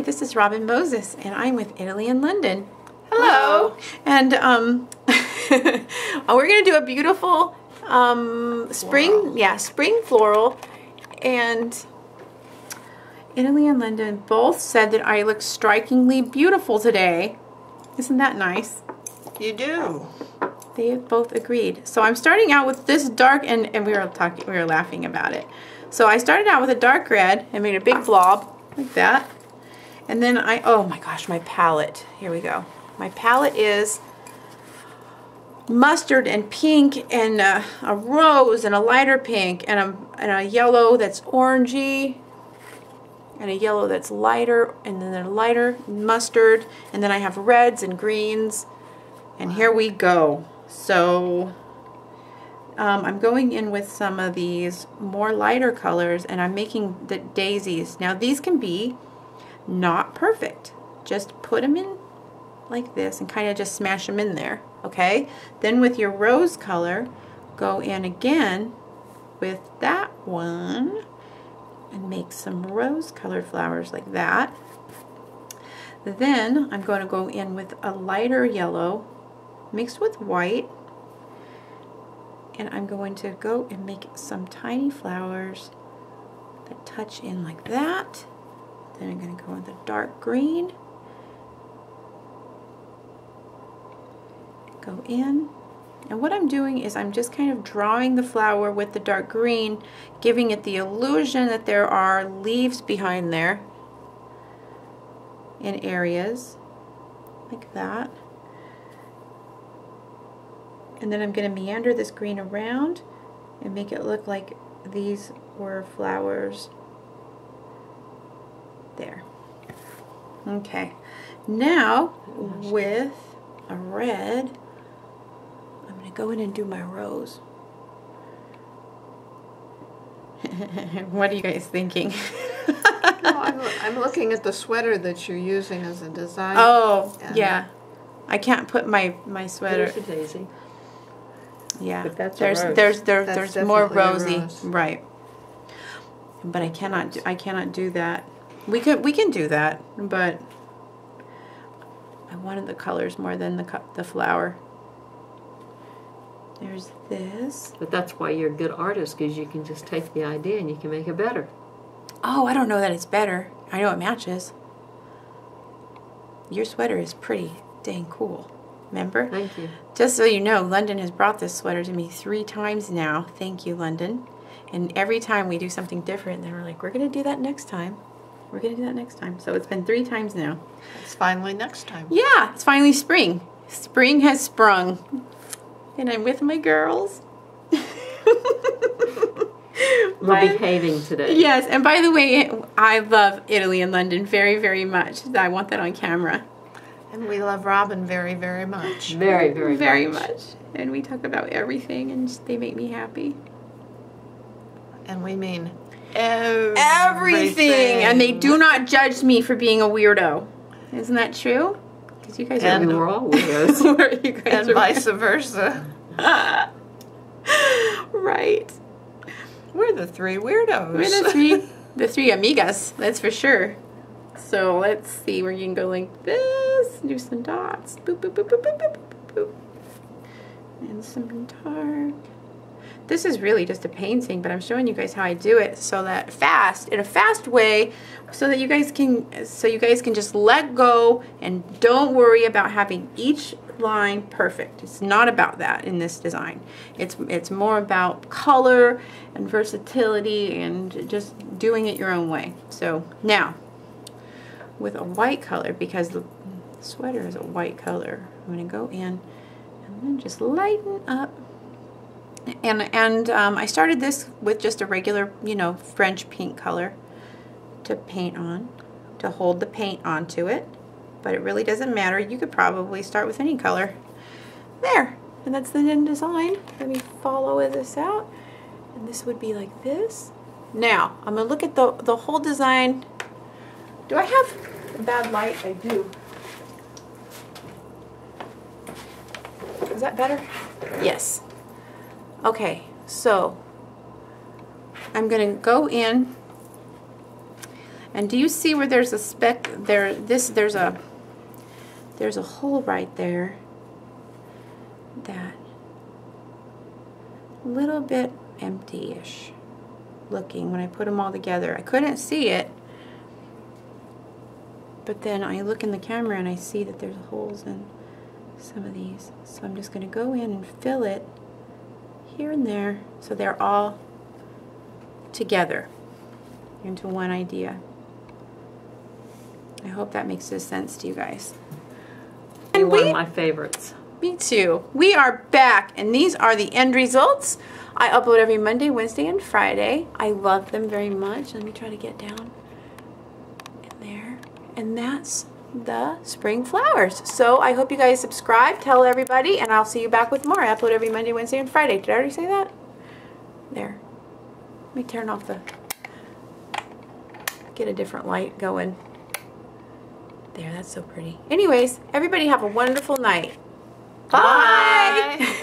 Hi, this is Robin Moses, and I'm with Italy in London. Hello. And um, we're going to do a beautiful um, spring, Floral. yeah, spring floral. And Italy and London both said that I look strikingly beautiful today. Isn't that nice? You do. They both agreed. So I'm starting out with this dark, and, and we were talking, we were laughing about it. So I started out with a dark red and made a big blob like that. And then I, oh my gosh, my palette. Here we go. My palette is mustard and pink and uh, a rose and a lighter pink and a, and a yellow that's orangey and a yellow that's lighter and then a lighter mustard and then I have reds and greens and here we go. So um, I'm going in with some of these more lighter colors and I'm making the daisies. Now these can be not perfect. Just put them in like this and kind of just smash them in there, okay? Then with your rose color, go in again with that one and make some rose colored flowers like that. Then I'm going to go in with a lighter yellow mixed with white and I'm going to go and make some tiny flowers that touch in like that. Then I'm going to go with the dark green. Go in. And what I'm doing is I'm just kind of drawing the flower with the dark green, giving it the illusion that there are leaves behind there in areas like that. And then I'm going to meander this green around and make it look like these were flowers there. Okay. Now, with a red, I'm going to go in and do my rose. what are you guys thinking? No, I'm, I'm looking at the sweater that you're using as a design. oh, yeah. I can't put my my sweater. There's a daisy. Yeah, But that's a there's rose. there's there, That's there's more rosy, rose. right? But I cannot do, I cannot do that. We could we can do that, but I wanted the colors more than the the flower. There's this. But that's why you're a good artist, because you can just take the idea and you can make it better. Oh, I don't know that it's better. I know it matches. Your sweater is pretty dang cool. Remember? Thank you. Just so you know, London has brought this sweater to me three times now. Thank you, London. And every time we do something different, then we're like, we're going to do that next time. We're going to do that next time. So it's been three times now. It's finally next time. Yeah, it's finally spring. Spring has sprung. And I'm with my girls. We're My- behaving today. Yes, and by the way, I love Italy and London very, very much. I want that on camera. And we love Robin very, very much. Very, very, very much. much. And we talk about everything, and they make me happy. And we mean everything. everything. And they do not judge me for being a weirdo. Isn't that true? Because you guys And are we're all weirdos. you guys And are vice versa. right. We're the three weirdos. We're the three, the three amigas. That's for sure. So let's see. We're gonna go like this. Do some dots. Boop boop boop boop boop boop boop. boop. And some dark. This is really just a painting, but I'm showing you guys how I do it so that fast, in a fast way, so that you guys can, so you guys can just let go and don't worry about having each line perfect. It's not about that in this design. It's it's more about color and versatility and just doing it your own way. So now, with a white color, because the sweater is a white color, I'm going to go in and then just lighten up and and um, I started this with just a regular, you know, French pink color to paint on, to hold the paint onto it. But it really doesn't matter. You could probably start with any color. There, and that's the end design. Let me follow this out, and this would be like this. Now I'm gonna look at the the whole design. Do I have bad light? I do. Is that better? Yes. Okay, so I'm going to go in And do you see where there's a speck there this there's a there's a hole right there that little bit empty-ish looking when I put them all together. I couldn't see it. But then I look in the camera and I see that there's holes in some of these. So I'm just going to go in and fill it here and there so they're all together into one idea. I hope that makes sense to you guys. And one we of my favorites. me too. We are back, and these are the end results. I upload every Monday, Wednesday, and Friday. I love them very much. Let me try to get down in there. And that's the spring flowers. So I hope you guys subscribe, tell everybody, and I'll see you back with more. I upload every Monday, Wednesday, and Friday. Did I already say that? There. Let me turn off the... Get a different light going. There, that's so pretty. Anyways, everybody have a wonderful night. Bye. Bye.